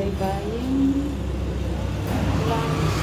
Gaybayang lunch.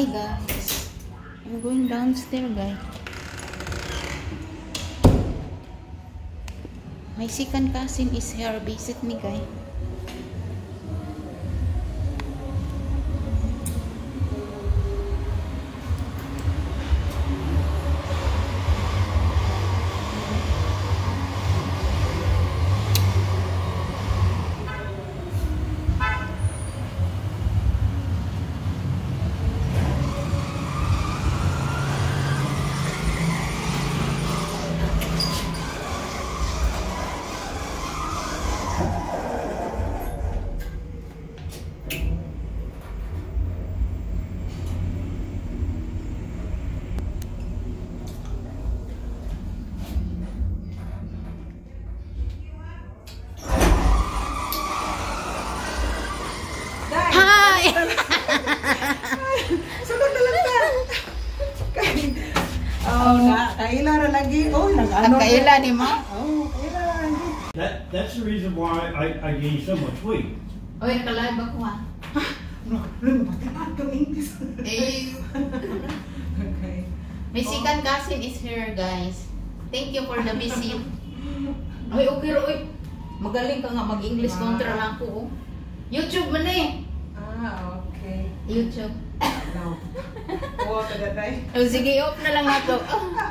Hi guys. I'm downstairs guys. My second cousin is here. Visit me guys. Hi! Sunod na lang ta. Kay- Oh, na, kaila ra lagi. Oh, nag-ano. Ang kaila ni mo? Oh, kaila ra lagi. That, that's the reason why I, I gained so much weight. Oy, nakalive ako ha. No, no, matilaan kang English. Eh, Okay. my second cousin is here guys. Thank you for the visit. Ay, okay. Oy. Magaling ka nga mag-English contra na ako. oh. YouTube man eh. Ah, okay. YouTube. No. Kuha ka datay. Oh, sige, off na lang ako.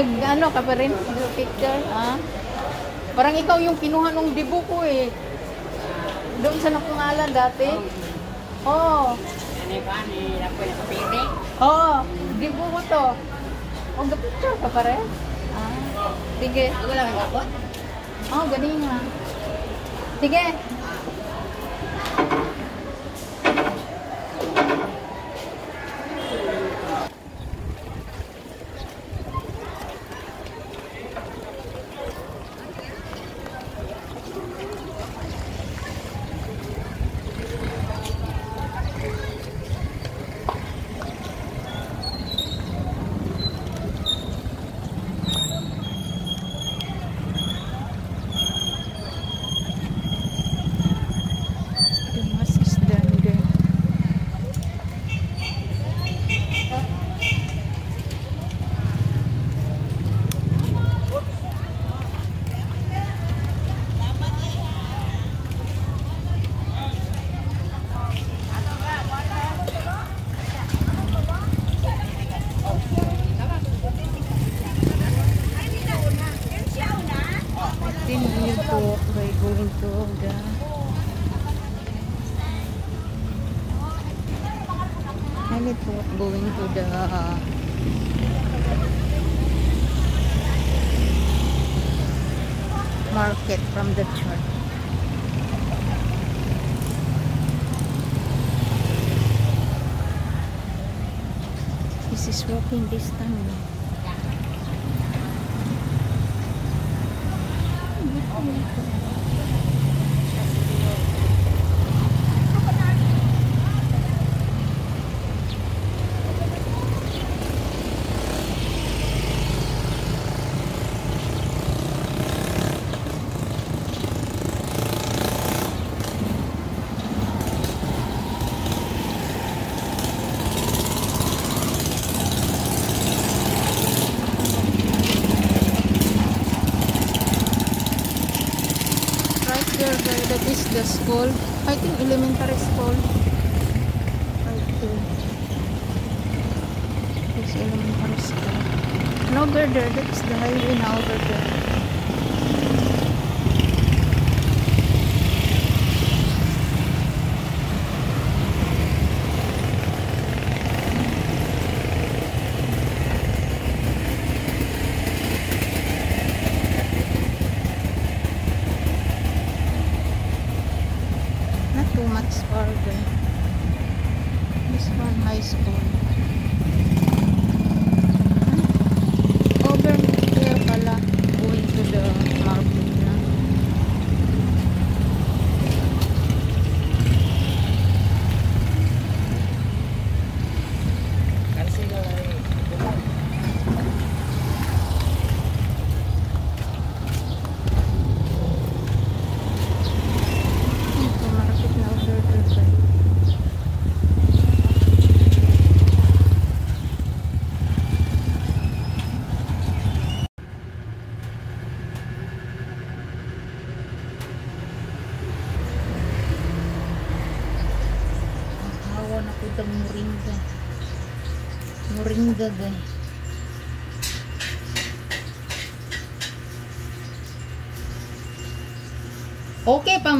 Nag ano ka pa rin? Picture? Ah? Parang ikaw yung kinuha nung dibu ko eh. Doon sa nakungalan dati. Oo. Oh. Oo. Oh, dibu ko to. Oh, picture ka pa rin? Ah. Sige. Wala kang kapot? Oh, galing nga. Sige. From the church. This is walking distance. Right mm-hmm.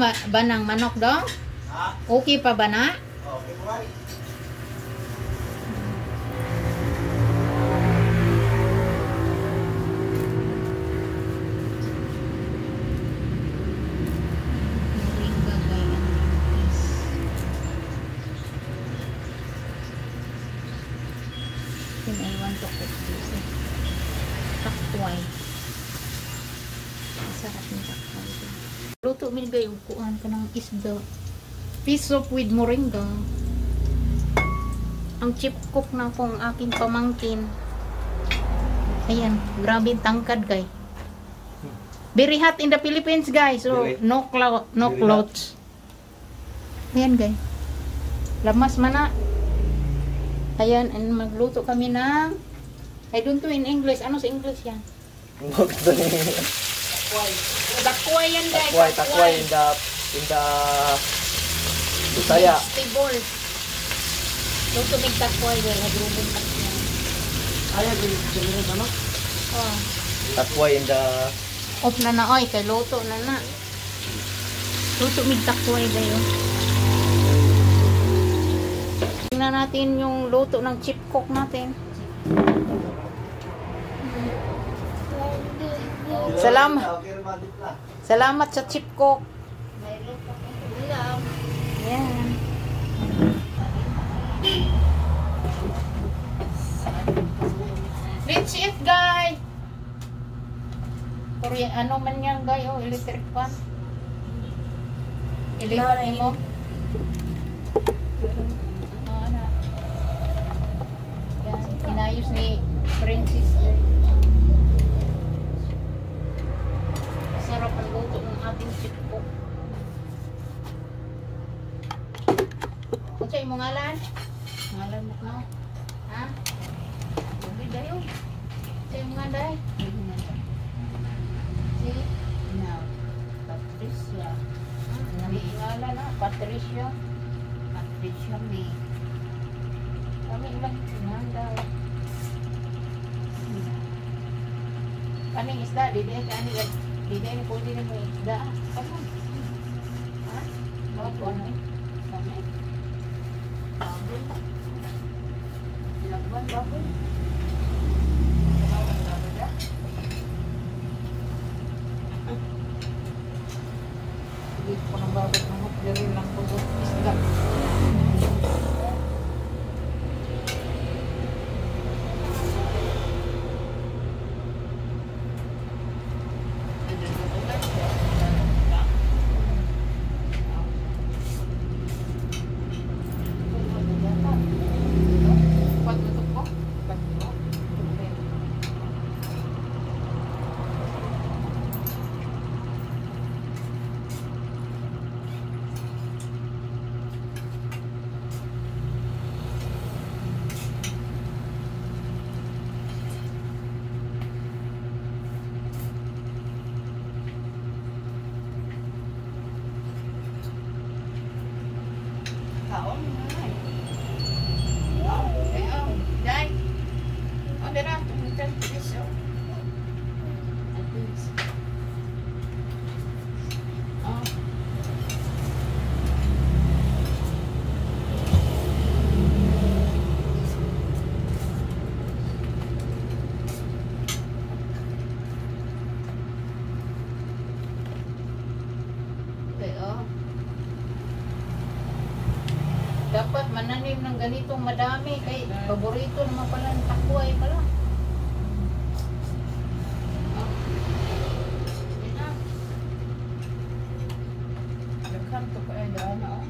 Ba ng manok dong? Okay pa ba na? Min kayo kuan ka ng isda. Fish soup with moringa. Ang chip cook na kong aking pamangkin. Ayan, grabe ang tangkad guys. Very hot in the Philippines guys. So no no clothes. Ayan guys. Lamas man na. Ayan, and magluto kami ng I don't know in English. Ano sa English yan? Takway yan guys. takway, takway in the in the Bisaya. Vegetable. Luto mig takwa ay nagrumin takwa. Ayaw, ganyan ano? Oh. Takwa in the... Off na na oy, kay luto na na. Luto mig takwa ay dayo. Tingnan natin yung luto ng chip cook natin. Salamat. Salamat sa chip cook. Yan. Let's eat, guys. Korean, ano man yan, guys? Oh, electric fan. Electric mo. Ano, ano. Yan, inayos ni Princess. Sarap ang luto ng ating chip cook. Kung sa'yo mo ngalan? Ngalan mo na. Ha? Hindi dayo. Sa'yo mo nga day. Si? No. Patricia. May ngalan na. Patricia. Patricia May. Kami lang sinandaw. Kaning isda, di din kani di din pwede na mo isda. Kamu. Ha? Bakit ko ano eh? Kami. Baboy. Laban baboy. Laban baboy da. Hindi ko nang baboy ng hapdiri lang ko doon isda. Kaon nga eh. Oh, eh, oh. Day. Oh, dira. Tumitan. Yes, oh. At least. Oh. Okay, oh. Dapat mananim ng ganitong madami kay paborito naman pala ng takway pala. Ah. Yan na. Daghan to pa ay daan na oh.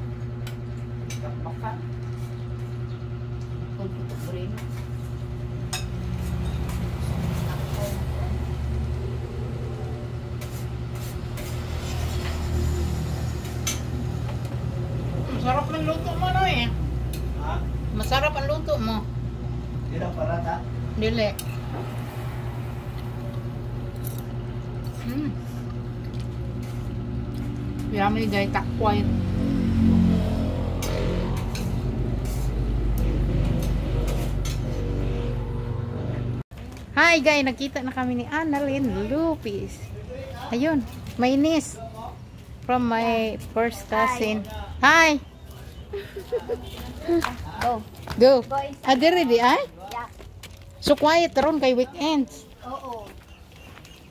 Baka. Kung ito brino. Masarap ang luto mo no eh. Ha? Masarap ang luto mo. Hindi na parata. Dili. Hmm. Yummy guys, takway. Hi guys, nakita na kami ni Annalyn Lupis. Ayun, my niece from my first cousin. Hi. Go. Go. Boys. Ah, dire di ay? So quiet ron kay weekends. Oo.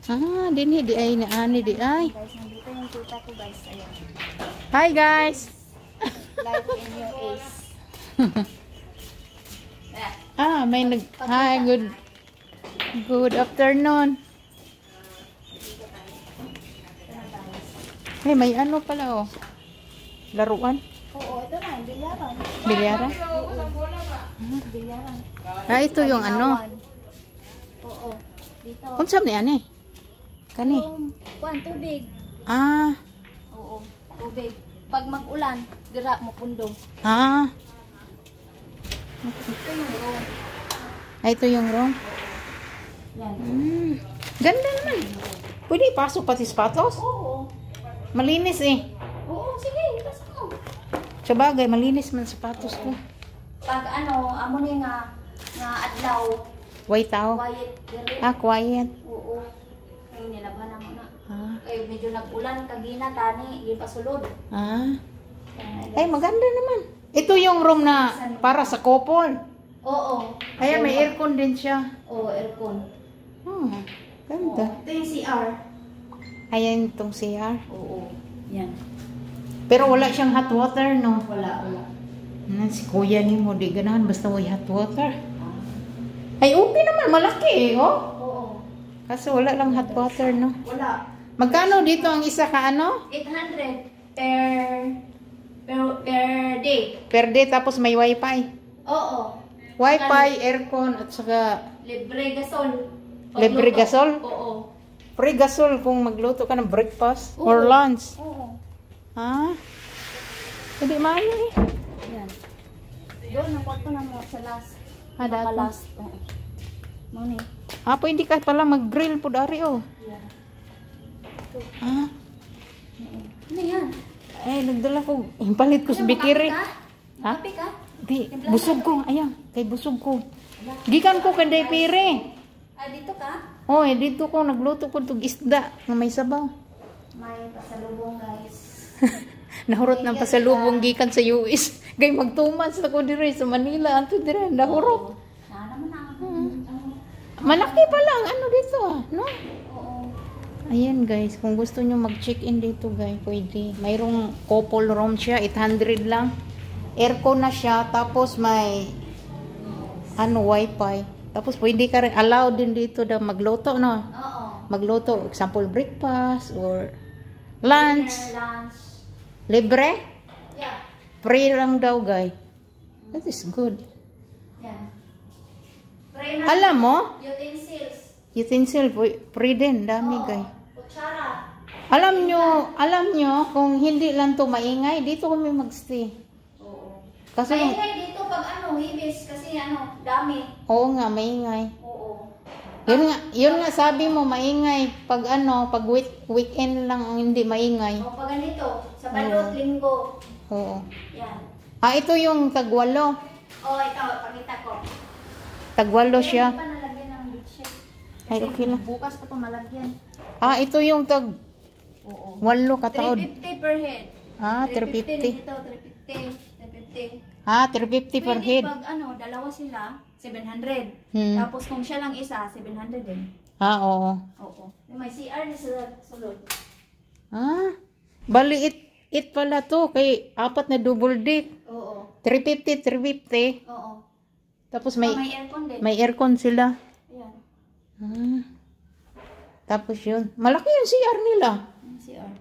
Ah, dinhi di ay ni ani di ay. Guys, nandito yung tuta ko guys. Ayan. Hi guys. Light in your ace. Ah, may nag Hi, good Good afternoon. Hey, may ano pala oh. Laruan. Oo, ito na. Bilyaran. Bilyaran. Bilyaran. Ah, ito yung ano. Oo. Dito. Kung saan ni ani? Kani. Kuwan, tubig. Ah, Oo. Tubig. Pag mag-ulan, dira mo pundo. ah. Ito yung room. Ah, ito yung room. Yan. Hmm. Ganda naman. Pwede ipasok pati sapatos? Oo. Malinis eh. Oo, sige. Ipasa mo. Sa bagay, malinis man sapatos ko. pag ano, amo ni nga nga adlaw, Wait tao. quiet diri. Ah, quiet. Oo. Ay nilabhan mo na. Ah. Kay medyo nag-ulan kagina tani, di pa sulod. Ah. Kaya, Ay, maganda naman. Ito yung room na para sa couple. Oo. Kaya may aircon din siya. Oo, aircon. Hmm, ganda. Ito yung CR. Ayan itong CR. Oo. Yan. Pero wala siyang hot water, no? Wala, wala. Hmm, si kuya ni mo, di ganahan basta may hot water. Ay, okay naman, malaki eh, oh. Oo. Kaso wala lang hot water, no? Wala. Magkano dito ang isa ka ano? 800 per per per day. Per day tapos may wifi. Oo. Wifi, aircon at saka Libre gasol. Libre gasol? Oo. free gasol kung magluto ka ng breakfast Oo. or lunch. Oo. Ha? Hindi maayo eh. Yan. Doon, ang kwarto na mo sa last. Ah, dato. last. Oo. Mani. Ah, pwede ka pala mag-grill po dari oh. Yan. Ah, Ano yan? eh, nagdala ko. Palit ko sa bikiri. Ha? Ka? Di, busog ko. Ayan, kay busog ko. Gikan ko kay pire. Ah, dito ka? Oh, eh, dito ko nagluto ko tug isda na may sabaw. May pasalubong, guys. Nahurot ng pasalubong gikan sa US. Gay magtumas ako dire sa Manila. Anto dire, nahurot. Hmm. Malaki pa lang ano dito, ah, no? Ayan guys, kung gusto nyo mag-check-in dito guys, pwede. Mayroong couple room siya, 800 lang. Aircon na siya, tapos may ano, wifi. Tapos pwede ka rin, allowed din dito na magluto, no? Oo. Magluto, example, breakfast or lunch. Dinner, lunch. Libre? Yeah. Free lang daw, guys. That is good. Yan. Pray na. Alam mo, Utensils. utensil, free din, dami, Oo. guys. Kutsara. Alam nyo, alam nyo, kung hindi lang to maingay, dito kami magstay. Oo. Kasi, Maingay dito pag ano, hibis kasi ano, dami. oo nga, maingay. Oo. Yun nga, yun nga sabi mo, maingay. Pag ano, pag week, weekend lang ang hindi maingay. O pag ganito, sa balot, linggo. Oo. Yan. Ah, ito yung tagwalo. Oo, oh, ito. Pakita ko. Tagwalo siya. Hindi pa nalagyan ng beach Ay, okay lang. Bukas pa ito malagyan. Ah, ito yung tag... Oo. Walo kataon. 350 per head. Ah, 350. 350 dito, 350. 350. Ah, 350 per head. Pwede pag ano, dalawa sila, 700. Hmm. Tapos kung siya lang isa, 700 din. Ah, oo. Oo. May CR na sa sulod. Ah, baliit 8 pala to. Kay apat na double deck. Oo. 350, 350. Oo. Tapos may, oh, may aircon din. May aircon sila. Ayan. Hmm. Tapos yun. Malaki yung CR nila. CR.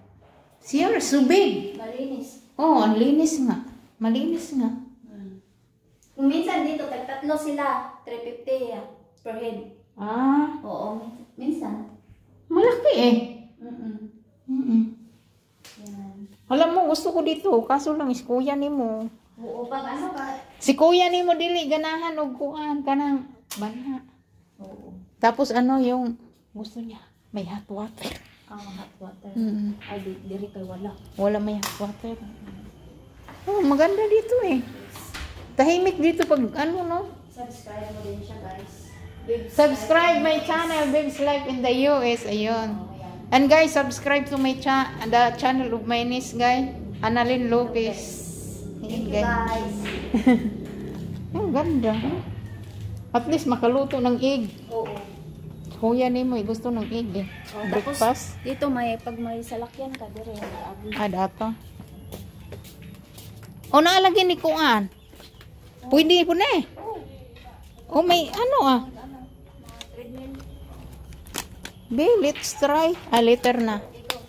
CR, subig. Malinis. Oo, oh, linis nga. Malinis nga. Hmm. Minsan dito, tagtatlo sila. 350 yeah, per head. Ah. Oo, minsan. Malaki eh. Mm-mm. Mm-mm. Alam mo, gusto ko dito. Kaso lang, is kuya ni mo. Oo, pag ano ka, Si kuya ni mo dili, ganahan o kuan ka ng bana. oo. Tapos ano yung gusto niya? May hot water. Ang hot water. Mm. Ay, di, diri kay wala. Wala may hot water. Oh, maganda dito eh. Tahimik dito pag ano no. Subscribe mo din siya, guys. Big Subscribe my channel, Babes Life in the US. Ayun. Oh. And guys, subscribe to my cha the channel of my niece, guys. Annalyn Lopez. Thank you, guys. Ang ganda. huh? At least makaluto ng egg. Oo. Kuya ni mo, eh, gusto ng egg eh. Oh, tapos, Breakfast. dito may, pag may salakyan ka, dire. Ah, dato. O, naalagyan ni Kuan. Pwede po na eh. O, may ano ah. Be, let's try. Ah, later na. Dito.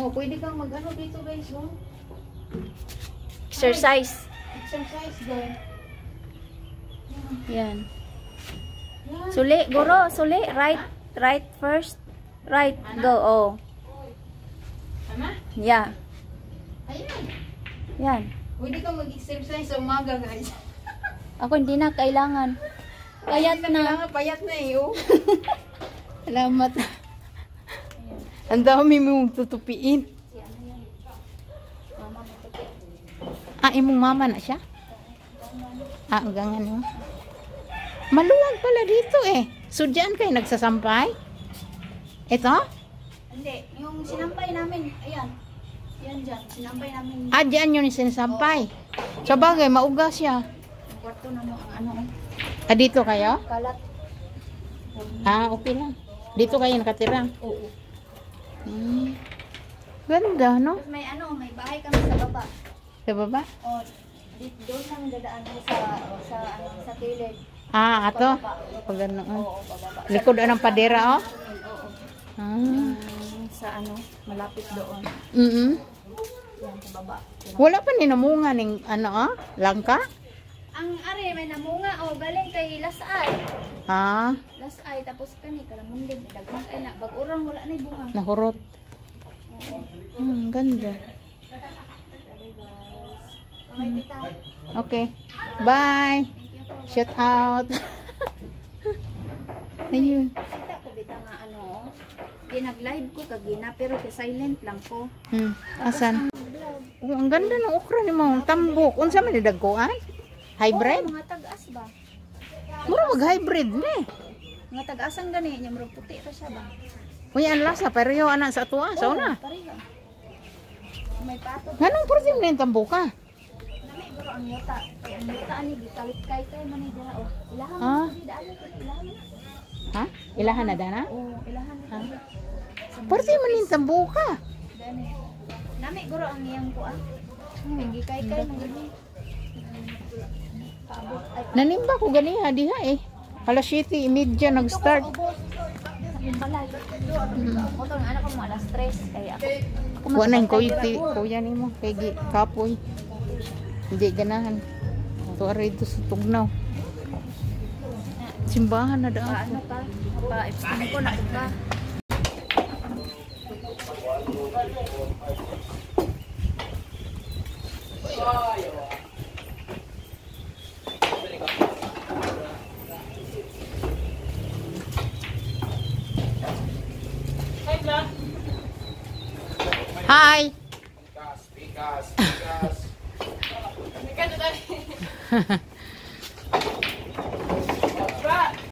Oh, pwede kang mag-ano dito guys, oh. Exercise. Exercise guys. Yan. Suli, guro, suli. Right, right first. Right, go, oh. Tama? Yeah. Ayan. Yan. Pwede kang mag-exercise sa umaga guys. Ako hindi na kailangan. Kayat na. Kailangan payat na eh, oh. Salamat. Ang dami mong tutupiin. Ah, imong mama na siya? Ah, hanggang ano? Maluwag pala dito eh. So, diyan kayo nagsasampay? Ito? Hindi, yung sinampay namin, ayan. Yan dyan, sinampay namin. Ah, diyan yun yung sinasampay. Sa bagay, mauga siya. Kwarto na mo, ang ano, Ah, dito kayo? kalat. Ah, okay lang. Dito kayo nakatira. Oo. Hmm. Ganda, no? Tapos may ano, may bahay kami sa baba. Sa baba? O, dito doon lang dadaan sa, sa, ano, sa kilid. Ah, ato. Pababa. Pag ano. Oo, bababa. Likod anong padera, oh? Oo. Ah. Sa ano, malapit doon. Mm Yan, sa baba. Wala pa ni namunga ning ano, ah? Langka? Ang are, may namunga, o, galing kay Lasay. Ah, Lasay, tapos kani, kalamundig, dagmang ay na. Bag-urang, wala na bunga. nahurot. Hmm, ganda. Okay, tita. Okay. Bye. Shout out. Ayun. Kita ko bita nga ano, di nag-live ko kagina, pero kay silent lang ko. Hmm. Asan? Oh, ang ganda ng okra ni mo. Tambok. Unsa man ni dagkuan? Hybrid? Oo, mga tag-as ba? Mura mag-hybrid ni. Mga tag-asan gani, niya murag puti pa siya ba? Uy, ang lasa. Pero yung anak sa tuwa. Sa una. Pareho. May pato. Ganong protein na yung tambuka? Nami guro ang. Kaya ang yuta ani gitalit kay kay man dira oh. Ilahan Ah. ilahan. na. Ha? Ilahan na dana? Oh, ilahan na. Ah. Protein man yung tambuka. Gani. Nami guro ang iyang kuan. Hindi kay kay nang gani. Nanimba ko ganiha diha eh. Alas 7, media nag-start. Yung balay. Moto ng anak ko mga alas 3 kaya ako. Kuha na yung kuiti. Kuya ni mo. Kay kapoy. Hindi ganahan. Ito rito sa tugnaw. Simbahan na daan. Paano ka? Pa-explain ko na ito